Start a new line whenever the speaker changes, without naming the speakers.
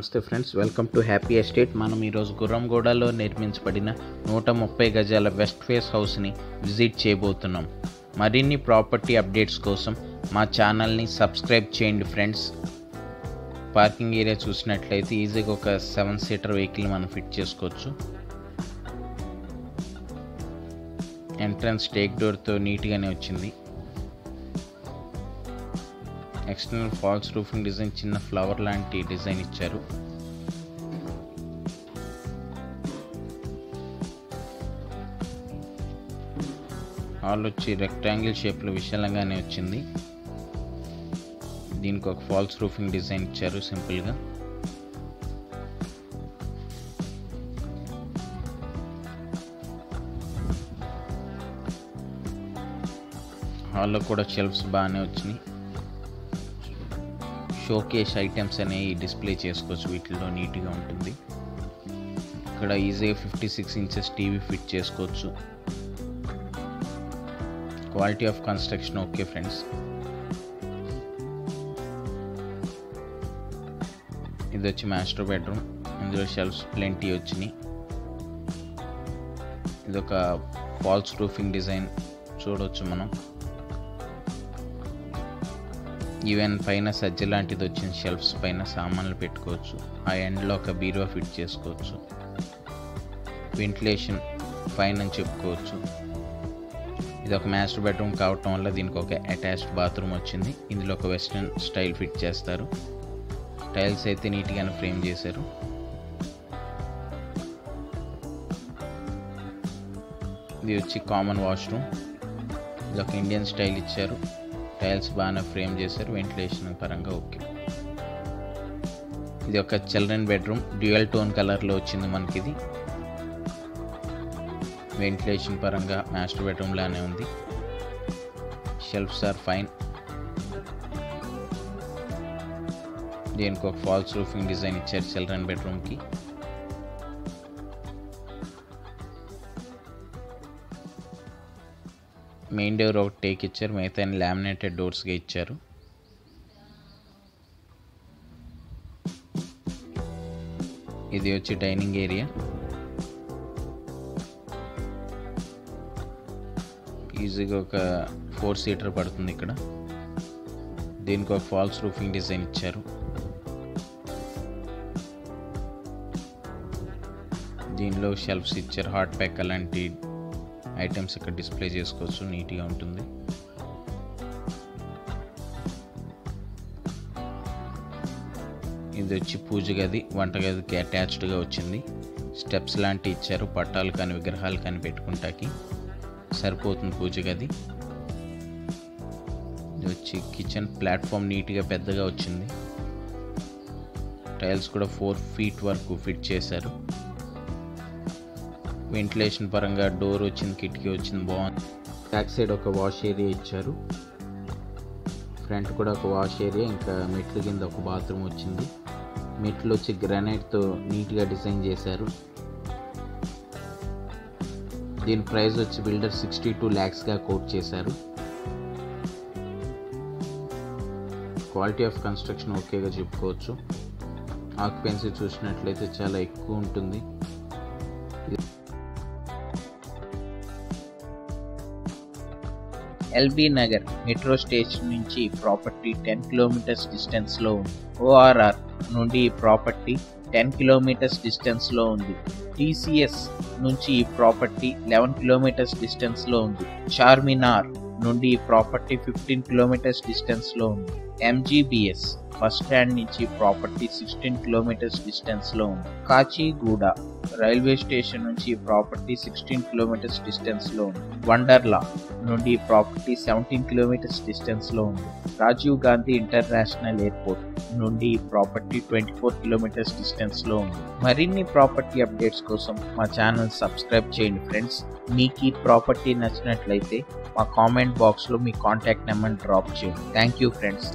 నమస్తే friends welcome to happy estate. మనం ఈరోజు గుర్రంగూడలో నిర్మించబడిన నూట ముప్పై గజాల వెస్ట్ ఫేస్ హౌస్ని విజిట్ చేయబోతున్నాం. మరిన్ని ప్రాపర్టీ అప్డేట్స్ కోసం మా ఛానల్ని సబ్స్క్రైబ్ చేయండి ఫ్రెండ్స్. పార్కింగ్ ఏరియా చూసినట్లయితే ఈజీగా ఒక సెవెన్ సీటర్ వెహికల్ మనం ఫిట్ చేసుకోవచ్చు. ఎంట్రన్స్ టేక్ డోర్తో నీట్గానే వచ్చింది. ఎక్స్టర్నల్ ఫాల్స్ రూఫింగ్ డిజైన్ చిన్న ఫ్లవర్ లాంటి డిజైన్ ఇచ్చారు. హాల్ వచ్చి రెక్టాంగిల్ షేప్లో విశాలంగానే వచ్చింది. దీనికి ఒక ఫాల్స్ రూఫింగ్ డిజైన్ ఇచ్చారు సింపుల్గా హాల్లో కూడా షెల్ఫ్స్ బాగానే వచ్చినాయి. షోకేస్ ఐటమ్స్ అనేవి డిస్ప్లే చేసుకోవచ్చు. వీటిలో నీట్గా ఉంటుంది. ఇక్కడ ఈజీగా fifty six inches TV fit చేసుకోవచ్చు. Quality of construction okay friends ఇది వచ్చి మాస్టర్ బెడ్రూమ్ ఇందులో షెల్ఫ్స్ ప్లెంటీ వచ్చినాయి. ఇది ఒక ఫాల్స్ రూఫింగ్ డిజైన్ చూడవచ్చు మనం. ఈవెన్ పైన సజ్జ లాంటిది వచ్చిన షెల్ఫ్స్ పైన సామాన్లు పెట్టుకోవచ్చు. ఆ ఎండ్లో ఒక బీరువా ఫిట్ చేసుకోవచ్చు. వెంటిలేషన్ ఫైన్ అని చెప్పుకోవచ్చు. ఇది ఒక మాస్టర్ బెడ్రూమ్ కావటం వల్ల దీనికి ఒక అటాచ్డ్ బాత్రూమ్ వచ్చింది. ఇందులో ఒక వెస్ట్రన్ స్టైల్ ఫిట్ చేస్తారు. టైల్స్ అయితే నీట్గానే ఫ్రేమ్ చేశారు. ఇది వచ్చి కామన్ వాష్రూమ్. ఇది ఒక ఇండియన్ స్టైల్ ఇచ్చారు. టైల్స్ బాగానే ఫ్రేమ్ చేశారు వెంటిలేషన్ పరంగా ఓకే. ఇది ఒక చిల్డ్రన్ బెడ్రూమ్ డ్యూయల్ టోన్ కలర్లో వచ్చింది మనకి ఇది వెంటిలేషన్ పరంగా మాస్టర్ బెడ్రూమ్ లానే ఉంది. Shelves are fine. దీనికి ఒక ఫాల్స్ రూఫింగ్ డిజైన్ ఇచ్చారు చిల్డ్రన్ బెడ్రూమ్కి. మెయిన్ డోర్ ఒకటి టేక్ ఇచ్చారు. మిగతా లామినేటెడ్ డోర్స్గా ఇచ్చారు. ఇది వచ్చి డైనింగ్ ఏరియా ఈజీగా ఒక ఫోర్ సీటర్ పడుతుంది ఇక్కడ. దీనికి ఒక ఫాల్స్ రూఫింగ్ డిజైన్ ఇచ్చారు. దీనిలో షెల్ఫ్స్ ఇచ్చారు. హాట్ ప్యాక్ అలాంటి ఐటమ్స్ ఇక్కడ డిస్ప్లే చేసుకోవచ్చు నీట్గా ఉంటుంది. ఇది వచ్చి పూజ గది వంటగదికి అటాచ్డ్గా వచ్చింది. స్టెప్స్ లాంటి ఇచ్చారు పట్టాలు కానీ విగ్రహాలు కానీ పెట్టుకుంటాకి. సరిపోతుంది పూజ గది. ఇది వచ్చి కిచెన్ ప్లాట్ఫామ్ నీట్గా పెద్దగా వచ్చింది. టైల్స్ కూడా ఫోర్ ఫీట్ వరకు ఫిట్ చేశారు. వెంటిలేషన్ పరంగా డోర్ వచ్చింది కిటికీ వచ్చింది బాగుంది. బ్యాక్ సైడ్ ఒక వాష్ ఏరియా ఇచ్చారు. ఫ్రంట్ కూడా ఒక వాష్ ఏరియా ఇంకా మెట్ల కింద ఒక బాత్రూమ్ వచ్చింది. మెట్లు వచ్చి గ్రానైట్తో నీట్గా డిజైన్ చేశారు. దీని ప్రైస్ వచ్చి బిల్డర్ సిక్స్టీ టూ ల్యాక్స్గా కోట్ చేశారు. క్వాలిటీ ఆఫ్ కన్స్ట్రక్షన్ ఓకేగా చెప్పుకోవచ్చు. ఆక్యుపెన్సీ చూసినట్లయితే చాలా ఎక్కువ ఉంటుంది. ఎల్బీ నగర్ మెట్రో స్టేషన్ నుంచి ప్రాపర్టీ టెన్ కిలోమీటర్స్ డిస్టెన్స్లో ఉంది. ఓఆర్ఆర్ నుండి ఈ ప్రాపర్టీ టెన్ కిలోమీటర్స్ డిస్టెన్స్లో ఉంది. టీసీఎస్ నుంచి ఈ ప్రాపర్టీ లెవెన్ కిలోమీటర్స్ డిస్టెన్స్లో ఉంది. చార్మినార్ నుండి ఈ ప్రాపర్టీ ఫిఫ్టీన్ కిలోమీటర్స్ డిస్టెన్స్లో ఉంది. ఎంజీబీఎస్ బస్ స్టాండ్ నుంచి ప్రాపర్టీ సిక్స్టీన్ కిలోమీటర్స్ డిస్టెన్స్లో ఉంది. కాచిగూడ రైల్వే స్టేషన్ నుంచి ప్రాపర్టీ సిక్స్టీన్ కిలోమీటర్స్ డిస్టెన్స్లో ఉంది. వండర్లా నుండి ప్రాపర్టీ సెవెంటీన్ కిలోమీటర్స్ డిస్టెన్స్లో ఉంది. రాజీవ్ గాంధీ ఇంటర్నేషనల్ ఎయిర్పోర్ట్ నుండి ప్రాపర్టీ ట్వంటీ ఫోర్ కిలోమీటర్స్ డిస్టెన్స్లో ఉంది. మరిన్ని ప్రాపర్టీ అప్డేట్స్ కోసం మా ఛానల్ సబ్స్క్రైబ్ చేయండి ఫ్రెండ్స్. మీకు ఈ ప్రాపర్టీ నచ్చినట్లయితే మా కామెంట్ బాక్స్లో మీ కాంటాక్ట్ నెంబర్ డ్రాప్ చేయండి. Thank you friends